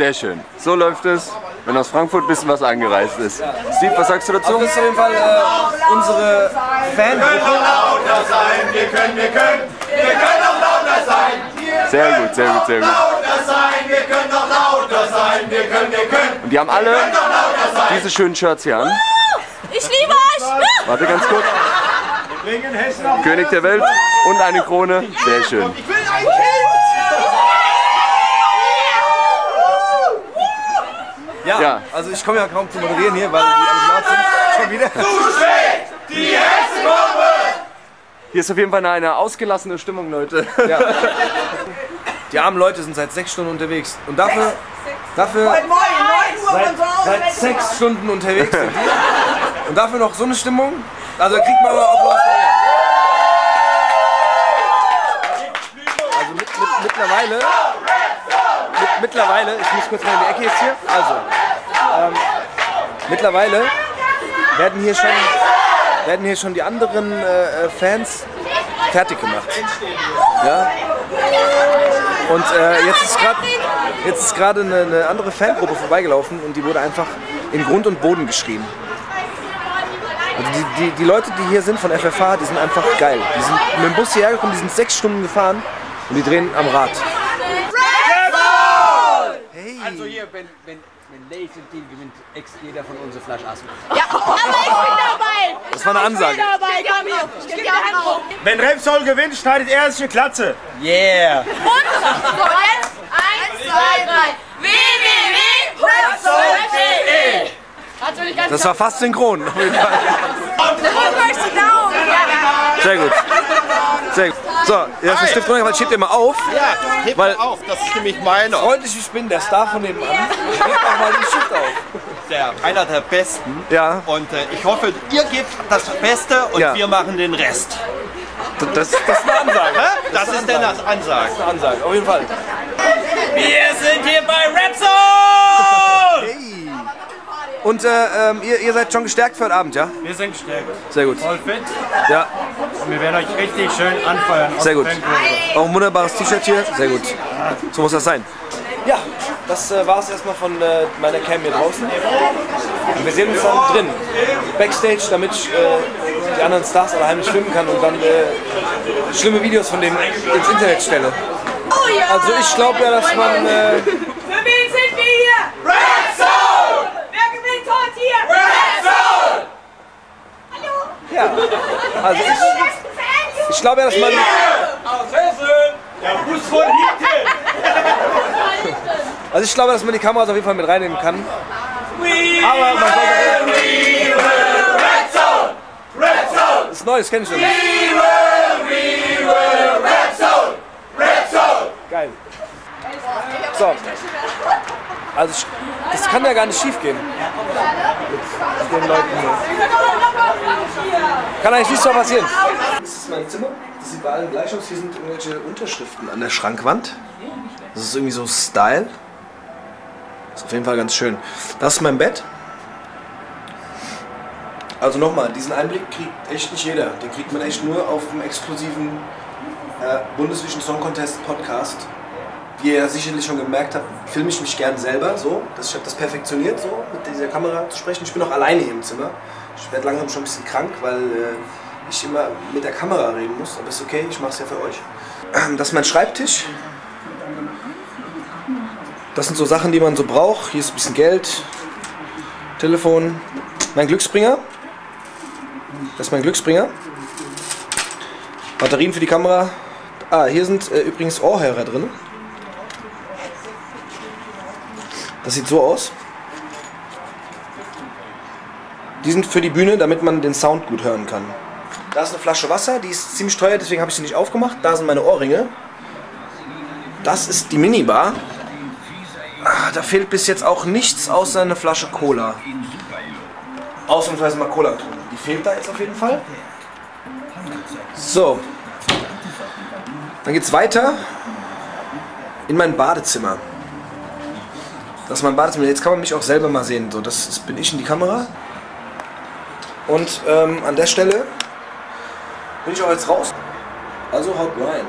Sehr schön. So läuft es, wenn aus Frankfurt ein bisschen was angereist ist. Steve, was sagst du dazu? Das ist auf jeden Fall äh, unsere Fangruppe. lauter sein, wir können, wir können, wir können noch lauter sein. Sehr gut, sehr gut, sehr gut. Lauter sein, wir können noch lauter sein, wir können, wir können. Und die haben alle diese schönen Shirts hier an. Ich liebe euch! Warte ganz kurz. König der Welt und eine Krone. Sehr schön. Ja, also ich komme ja kaum zu moderieren hier, weil die alle laut sind. Schon wieder. Die erste Bombe! Hier ist auf jeden Fall eine, eine ausgelassene Stimmung, Leute. Ja. Die armen Leute sind seit sechs Stunden unterwegs. Und dafür, dafür seit, seit sechs Stunden unterwegs sind die. Und dafür noch so eine Stimmung. Also da kriegt man aber Applaus. Also mit, mit, mittlerweile, mit, mittlerweile, ich muss kurz mal in die Ecke jetzt hier. Also, ähm, mittlerweile werden hier schon, werden hier schon die anderen äh, Fans fertig gemacht. Ja? Und äh, jetzt ist gerade jetzt ist gerade eine, eine andere Fangruppe vorbeigelaufen und die wurde einfach in Grund und Boden geschrien. Also die, die, die Leute, die hier sind von FFH, die sind einfach geil. Die sind mit dem Bus hierher gekommen, die sind sechs Stunden gefahren und die drehen am Rad. Also hier, wenn, wenn, wenn Nathan Team gewinnt, ex jeder von uns eine Flasche Asthma. Ja, aber ich bin dabei! Das war eine Ansage. Ich bin dabei, komm hier! Ich geb dir Hand hoch. Wenn Repsol gewinnt, schneidet er sich eine Klatze. Yeah! Und? So, jetzt? Eins, zwei, drei. ganz Das war fast synchron. auf jeden Fall. Sehr gut. Sehr gut. So, ist ein Stift runtergefallen, schiebt ihr mal auf. Ja, heb Weil- mal auf, das ist nämlich meiner. Freundlich ich bin, der Star von nebenan, hebt auch mal den Stift auf. Der, einer der besten. Ja, Und äh, ich hoffe, ihr gebt das Beste und Ja. wir machen den Rest. das, das ist eine Ansage. Hä? Das ist denn das Ansage. Eine Ansage, auf jeden Fall. Wir sind hier bei Rapsol! Hey. Und äh, ähm, ihr, ihr seid schon gestärkt für heute Abend, ja? Wir sind gestärkt, Sehr gut. voll fit Ja, und wir werden euch richtig schön anfeuern. Sehr gut. auch ein wunderbares T-Shirt hier. Sehr gut. So muss das sein. Ja, das äh, war es erstmal von äh, meiner Cam hier draußen. Und wir sehen uns dann drin, Backstage, damit ich äh, die anderen Stars alle heimlich filmen kann und dann äh, schlimme Videos von denen ins Internet stelle. Also ich glaube ja, dass man... Äh, Für wen sind wir hier? Red Zone! Wer gewinnt heute hier? Red Zone! Hallo? ja, also ich, Die besten Fans! ich glaube ja, dass man... Der Bus von hinten! Also ich glaube, dass man die Kameras auf jeden Fall mit reinnehmen kann. Aber man! Das ist neu, ich Zone! Geil. So. Also ich, das kann ja gar nicht schief gehen. Mit den Leuten hier. Kann eigentlich nichts mehr passieren. Das ist mein Zimmer. Das sieht bei allen gleich aus. Hier sind irgendwelche Unterschriften an der Schrankwand. Das ist irgendwie so Style. Ist auf jeden Fall ganz schön. Das ist mein Bett. Also nochmal, diesen Einblick kriegt echt nicht jeder. Den kriegt man echt nur auf dem exklusiven äh, Bundesvision Song Contest Podcast. Wie ihr sicherlich schon gemerkt habt, filme ich mich gern selber so. Das, ich habe das perfektioniert, so mit dieser Kamera zu sprechen. Ich bin auch alleine hier im Zimmer. Ich werde langsam schon ein bisschen krank, weil äh, ich immer mit der Kamera reden muss. Aber ist okay, ich mache es ja für euch. Das ist mein Schreibtisch. Das sind so Sachen, die man so braucht. Hier ist ein bisschen Geld, Telefon, mein Glücksbringer. Das ist mein Glücksbringer. Batterien für die Kamera. Ah, hier sind äh, übrigens Ohrhörer drin. Das sieht so aus. Die sind für die Bühne, damit man den Sound gut hören kann. Da ist eine Flasche Wasser, die ist ziemlich teuer, deswegen habe ich sie nicht aufgemacht. Da sind meine Ohrringe. Das ist die Minibar. Ah, Da fehlt bis jetzt auch nichts außer eine Flasche Cola. Ausnahmsweise mal Cola drin. Die fehlt da jetzt auf jeden Fall. So. Dann geht's weiter in mein Badezimmer. Das ist mein Badezimmer. Jetzt kann man mich auch selber mal sehen. So, das, das bin ich in die Kamera. Und ähm, an der Stelle bin ich auch jetzt raus. Also haut rein.